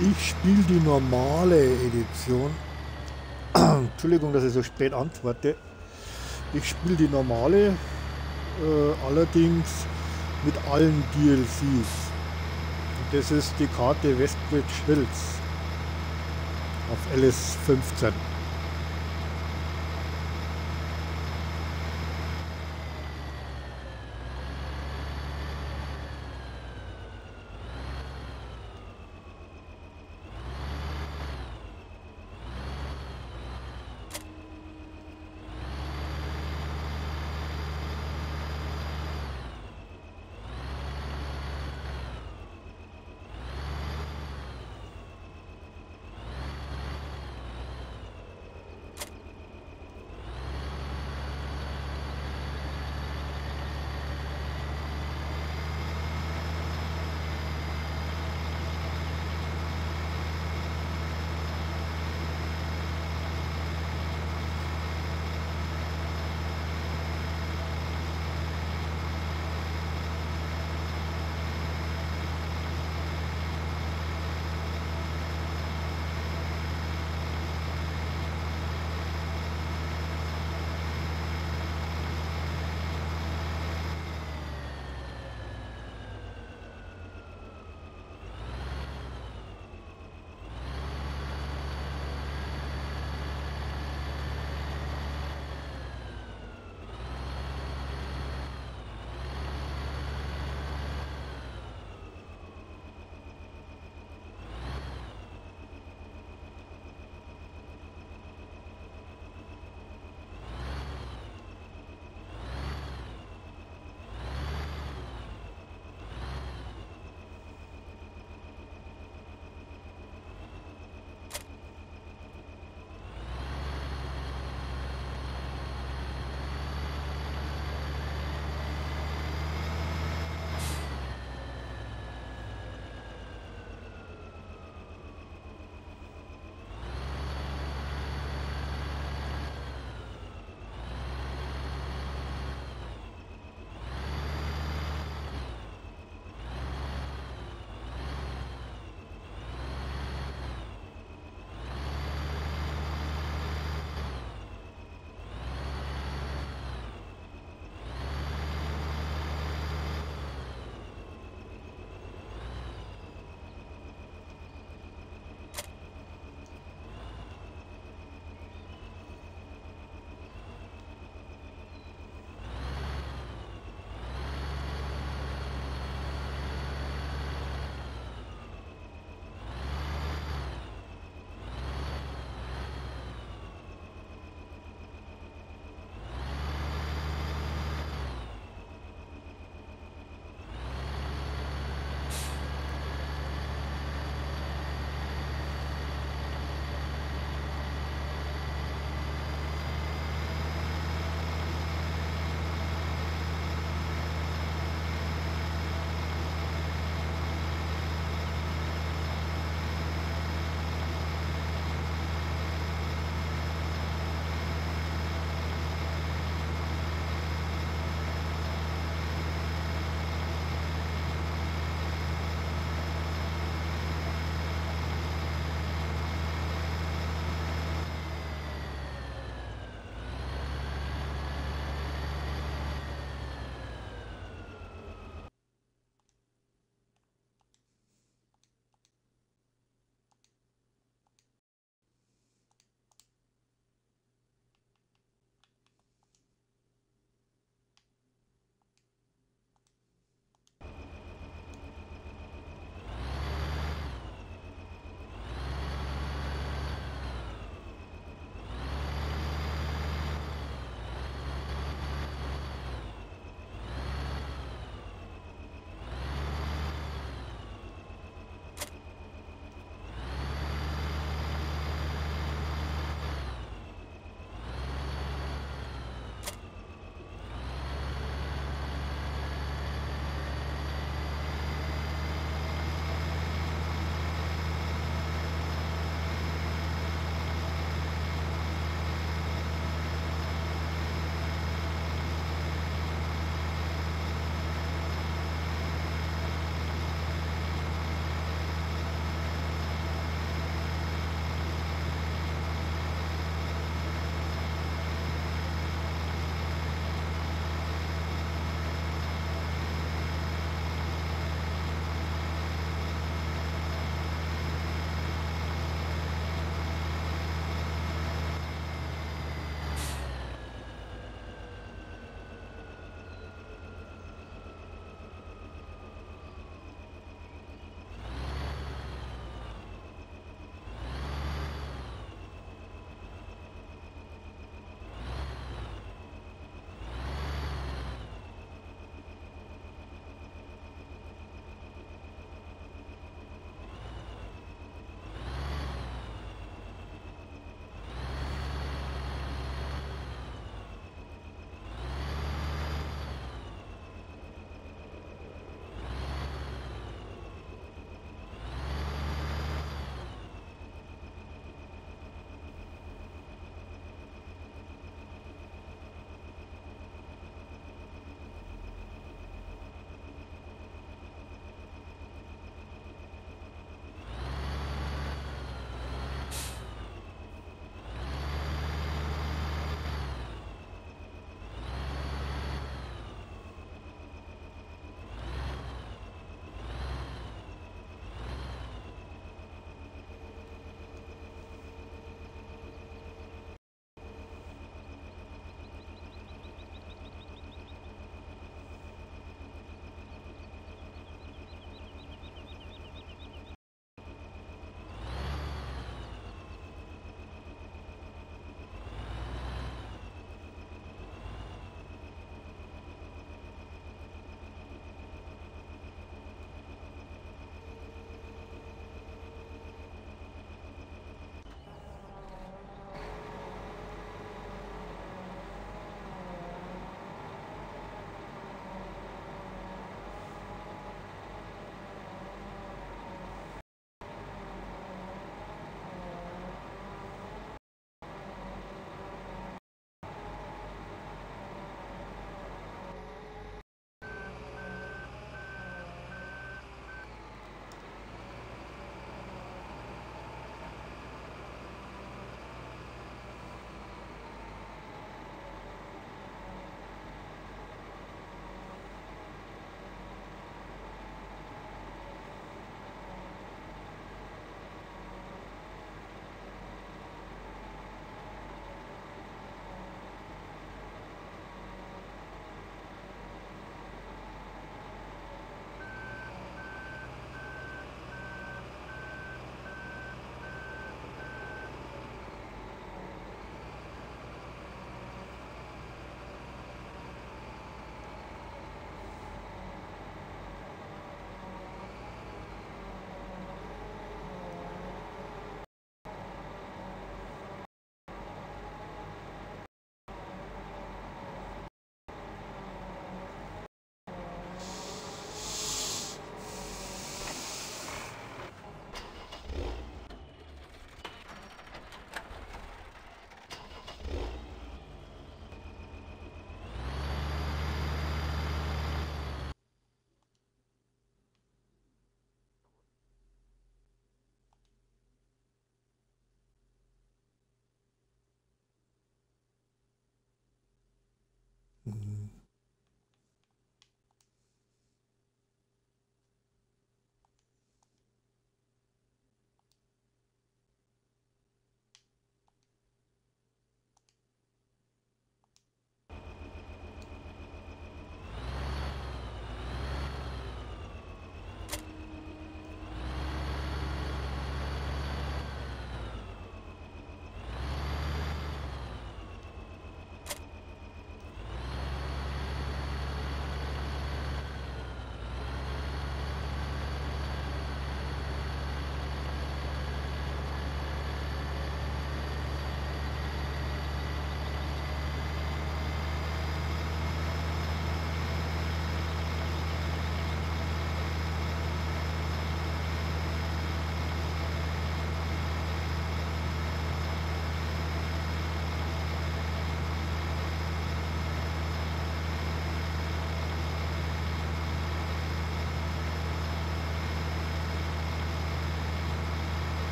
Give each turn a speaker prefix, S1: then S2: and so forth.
S1: Ich spiele die normale Edition. Entschuldigung, dass ich so spät antworte. Ich spiele die normale, äh, allerdings mit allen DLCs. Und Das ist die Karte Westbridge Hills auf LS15.